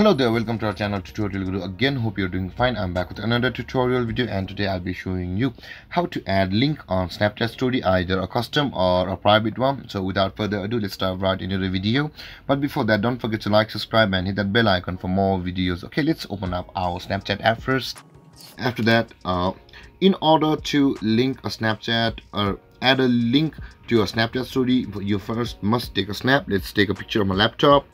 hello there welcome to our channel tutorial guru. Again hope you're doing fine. I'm back with another tutorial video and today i'll be showing you how to add link on snapchat story either a custom or a private one. So without further ado let's dive right into the video. But before that don't forget to like subscribe and hit that bell icon for more videos. Okay let's open up our snapchat app first. After that uh, in order to link a snapchat or add a link to your snapchat story you first must take a snap. Let's take a picture of my laptop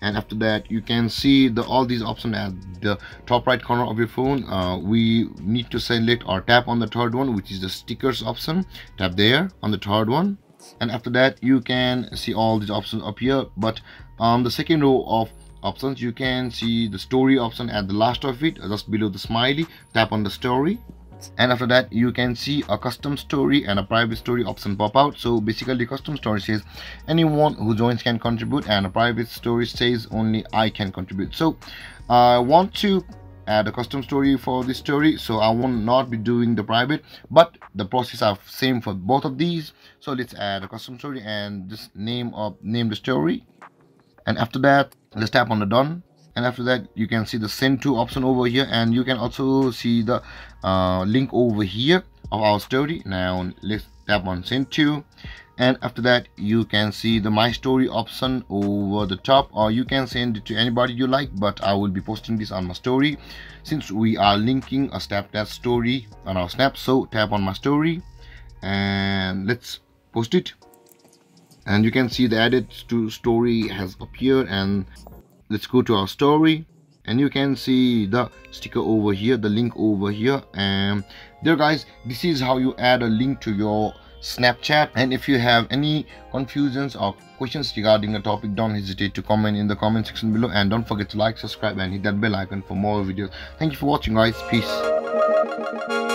and after that you can see the all these options at the top right corner of your phone. Uh, we need to select or tap on the third one which is the stickers option. Tap there on the third one. And after that you can see all these options up here. But on the second row of options you can see the story option at the last of it just below the smiley. Tap on the story and after that you can see a custom story and a private story option pop out. So basically custom story says anyone who joins can contribute and a private story says only i can contribute. So i want to add a custom story for this story so i will not be doing the private but the process are same for both of these. So let's add a custom story and just name of name the story. And after that let's tap on the done and after that you can see the send to option over here. And you can also see the uh, link over here of our story. Now let's tap on send to. And after that you can see the my story option over the top. Or you can send it to anybody you like but i will be posting this on my story. Since we are linking a snapchat story on our snap so tap on my story. And let's post it. And you can see the added to story has appeared. And let's go to our story. And you can see the sticker over here the link over here. And there guys this is how you add a link to your snapchat. And if you have any confusions or questions regarding the topic don't hesitate to comment in the comment section below. And don't forget to like subscribe and hit that bell icon for more videos. Thank you for watching guys. Peace